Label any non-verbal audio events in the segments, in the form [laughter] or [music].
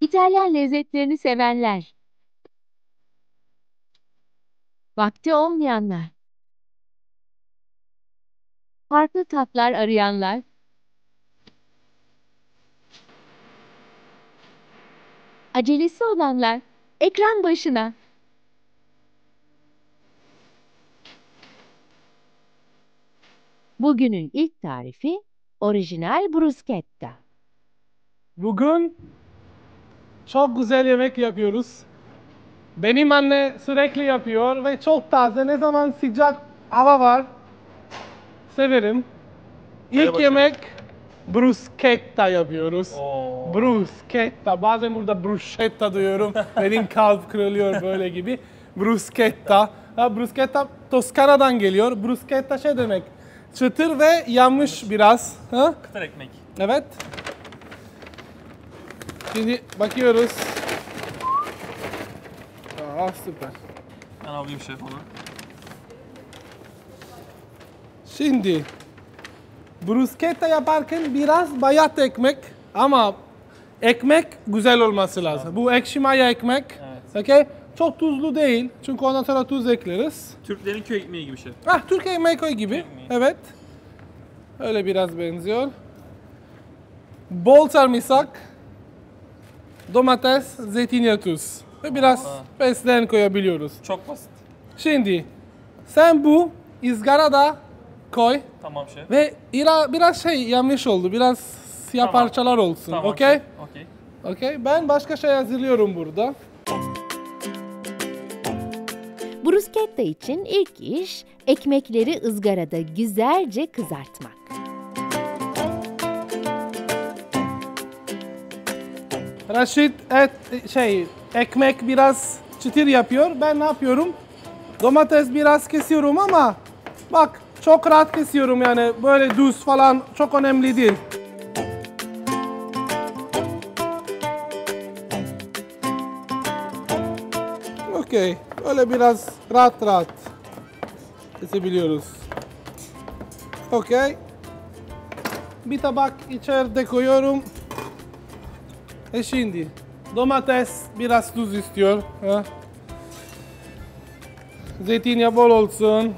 İtalyan lezzetlerini sevenler. Vakti olmayanlar. Farklı tatlar arayanlar. Acelesi olanlar ekran başına. Bugünün ilk tarifi orijinal bruschetta. Bugün çok güzel yemek yapıyoruz. Benim anne sürekli yapıyor ve çok taze. Ne zaman sıcak hava var severim. İlk bakayım. yemek bruschetta yapıyoruz. Oo. Bruschetta. Bazen burada bruschetta diyorum. [laughs] Benim kalp kırılıyor böyle gibi. Bruschetta. Ha, bruschetta Toskana'dan geliyor. Bruschetta şey demek. Çıtır ve yanmış biraz. Ha? Kıtır ekmek. Evet. Şimdi bakıyoruz. Aa süper. Ben alayım şef onu. Şimdi bruschetta yaparken biraz bayat ekmek ama ekmek güzel olması lazım. Bu ekşi maya ekmek. Evet. Okay? Çok tuzlu değil. Çünkü ondan sonra tuz ekleriz. Türklerin köy ekmeği gibi şef. Ah Türk ekmeği koy gibi. ekmeği. Evet. Öyle biraz benziyor. Bol sarımsak, domates, zeytinyağı, tuz. Ve biraz Aa. fesleğen koyabiliyoruz. Çok basit. Şimdi sen bu izgarada koy Tamam şef. ve ira, biraz şey yanlış oldu. Biraz siyah Tamam. parçalar olsun. Tamam Okey? şef. Okey. Okey. Ben başka şey hazırlıyorum burada. Bruschetta için ilk iş ekmekleri ızgarada güzelce kızartmak. Raşit et şey ekmek biraz çıtır yapıyor. Ben ne yapıyorum? Domates biraz kesiyorum ama bak çok rahat kesiyorum yani böyle düz falan çok önemli değil. Okey. Öyle biraz rahat rahat kesebiliyoruz. Okey. Bir tabak içeride koyuyorum. E şimdi domates biraz tuz istiyor. Ha? Zeytinyağı bol olsun.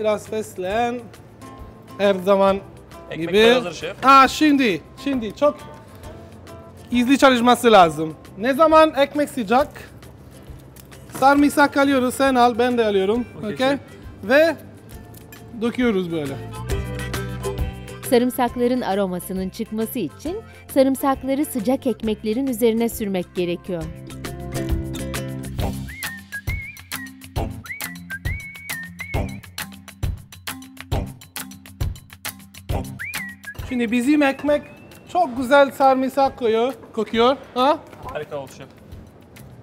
Biraz fesleğen. Her zaman Ekmekler gibi. hazır şef. Ha şimdi, şimdi çok izli çalışması lazım. Ne zaman ekmek sıcak? Sarımsak alıyoruz, sen al, ben de alıyorum. Okey, Okay? Ve döküyoruz böyle. Sarımsakların aromasının çıkması için sarımsakları sıcak ekmeklerin üzerine sürmek gerekiyor. Şimdi bizim ekmek çok güzel sarımsak kokuyor. kokuyor. Ha? Harika oldu şef.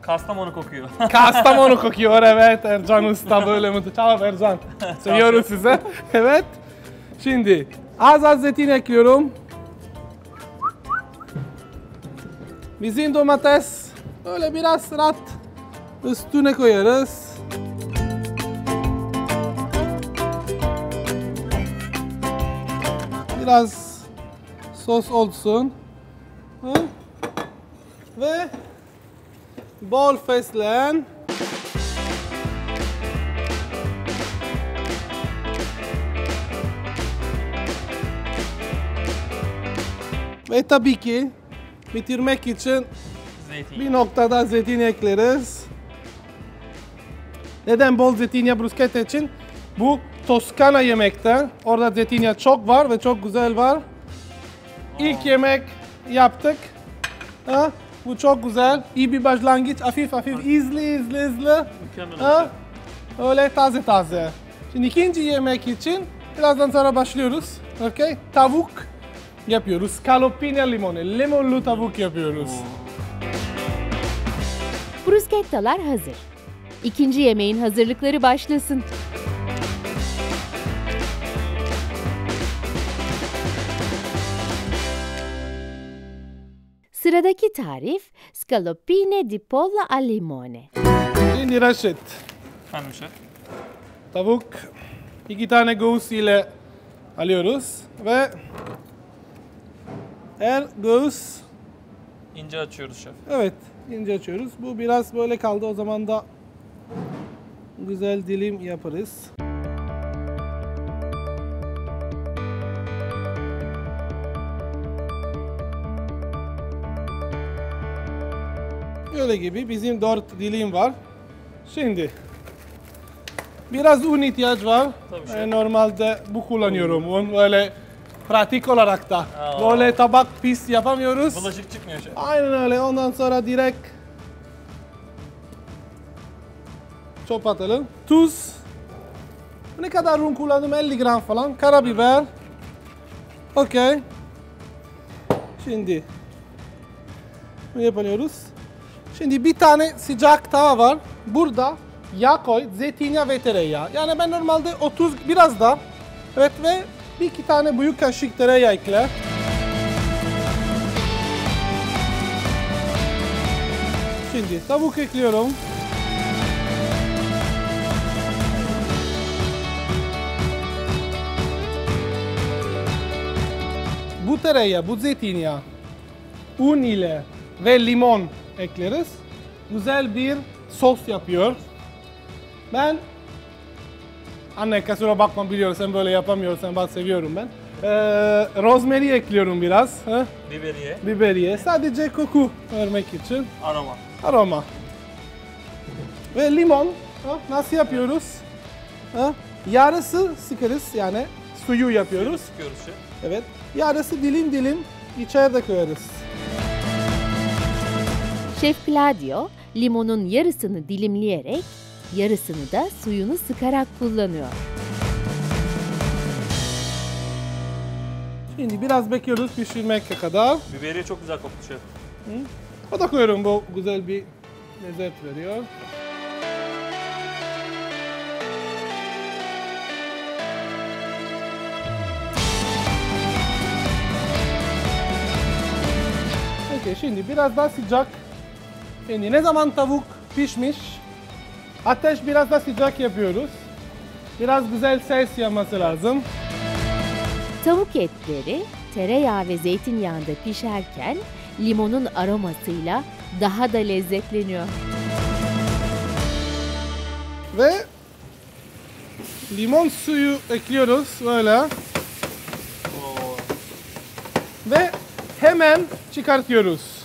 Kastamonu kokuyor. [laughs] Kastamonu kokuyor evet Ercan Usta böyle mi? [laughs] Ciao Ercan. Seviyoruz size. Evet. Şimdi az az zeytin ekliyorum. Bizim domates böyle biraz rahat üstüne koyarız. Biraz sos olsun. Ve bol fesleğen. Ve tabii ki bitirmek için Zeytin. bir noktada zeytin ekleriz. Neden bol zeytinyağı bruschetta için? Bu Toskana yemekte. Orada zeytinyağı çok var ve çok güzel var. İlk yemek yaptık. Ha? Bu çok güzel. İyi bir başlangıç. Hafif hafif izli izli izli. Mükemmel Ha? Öyle taze taze. Şimdi ikinci yemek için birazdan sonra başlıyoruz. Okay? Tavuk yapıyoruz. Scaloppini al limone. Limonlu tavuk yapıyoruz. Bruschettalar hazır. İkinci yemeğin hazırlıkları başlasın. Sıradaki tarif scaloppine di pollo al limone. Şimdi Raşit. Efendim şef. Tavuk iki tane göğüs ile alıyoruz ve Eğer göğüs İnce açıyoruz şef. Evet, ince açıyoruz. Bu biraz böyle kaldı. O zaman da güzel dilim yaparız. Öyle gibi bizim dört dilim var. Şimdi biraz un ihtiyaç var. Tabii şey. normalde bu kullanıyorum. Un böyle pratik olarak da. Aa. Böyle tabak pis yapamıyoruz. Bulaşık çıkmıyor şef. Aynen öyle. Ondan sonra direkt çöp atalım. Tuz. Ne kadar un kullandım? 50 gram falan. Karabiber. Okey. Şimdi ne yapıyoruz? Şimdi bir tane sıcak tava var. Burada yağ koy, zeytinyağı ve tereyağı. Yani ben normalde 30 biraz da evet ve bir iki tane büyük kaşık tereyağı ekle. Şimdi tavuk ekliyorum. Bu tereyağı, bu zeytinyağı, un ile ve limon ekleriz. Güzel bir sos yapıyor. Ben Anne kusura bakma biliyorum sen böyle yapamıyorsan ben seviyorum ben. Ee, rosemary ekliyorum biraz. Ha? Biberiye, Biberiye. Sadece koku vermek için aroma. aroma. Ve limon ha, nasıl yapıyoruz? Ha, yarısı sıkarız yani suyu yapıyoruz. Sıkıyoruz şef. Evet. Yarısı dilim dilim içeride koyarız. Şef Claudio limonun yarısını dilimleyerek yarısını da suyunu sıkarak kullanıyor. Şimdi biraz bekliyoruz pişirmek kadar. Biberiye çok güzel koktu şef. O da koyuyorum bu güzel bir lezzet veriyor. Okey şimdi biraz daha sıcak. Şimdi ne zaman tavuk pişmiş ateş biraz daha sıcak yapıyoruz. Biraz güzel ses yapması lazım. Tavuk etleri tereyağı ve zeytinyağında pişerken limonun aromasıyla daha da lezzetleniyor. Ve limon suyu ekliyoruz böyle. Oo. Ve hemen çıkartıyoruz.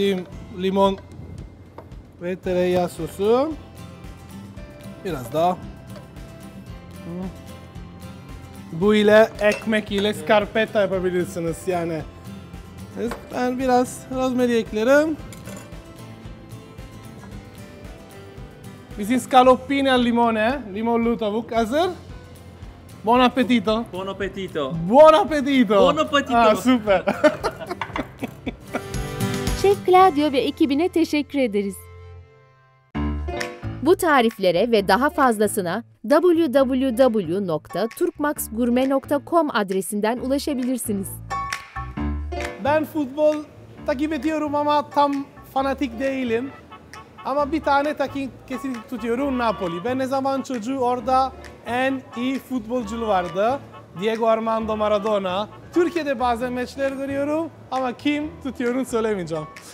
Bizim limon ve tereyağı sosu. Biraz daha. Bu ile ekmek ile scarpetta yapabilirsiniz yani. Ben biraz rosemary eklerim. Bizim scaloppine al limone, limonlu tavuk hazır. Buon appetito. Buon appetito. Buon appetito. Buon appetito. Ah, süper. [laughs] Claudio ve ekibine teşekkür ederiz. Bu tariflere ve daha fazlasına www.turkmaxgurme.com adresinden ulaşabilirsiniz. ben futbol takip ediyorum ama tam fanatik değilim. Ama bir tane takip kesin tutuyorum Napoli. Ben ne zaman çocuğu orada en iyi futbolcu vardı. Diego Armando Maradona. Türkiye'de bazen maçlar görüyorum ama kim tutuyorum söylemeyeceğim.